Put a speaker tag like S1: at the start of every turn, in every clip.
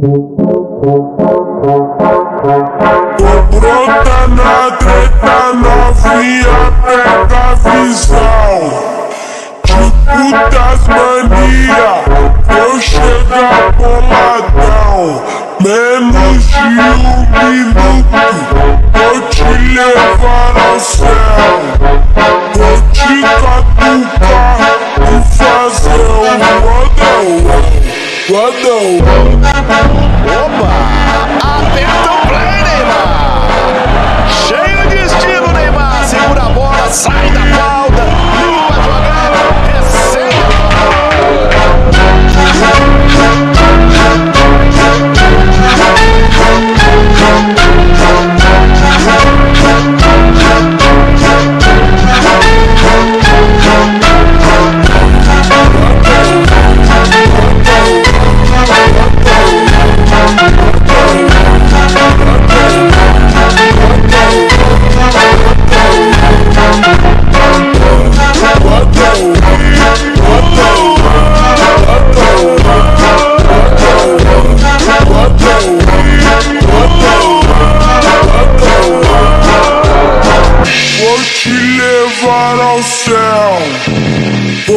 S1: Brota na treta novinha, pega visão. Tipo das mania, eu chego boladão. Menos de um minuto, vou te levar ao céu Vou te catucar e fazer um rodão Rodão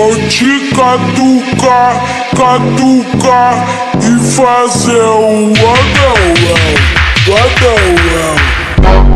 S1: Vou te catucar, catucar e fazer o rodão, rodão.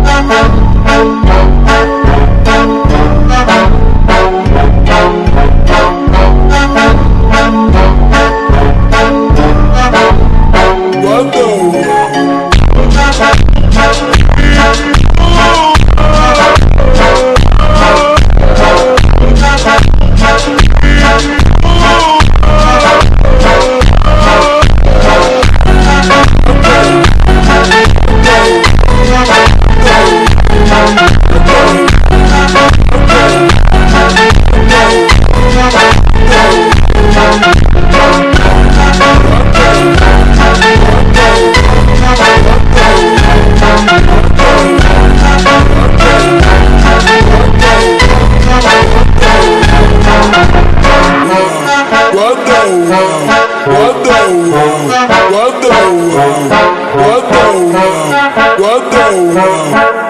S1: Rodão,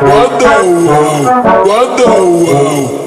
S1: rodão, rodão,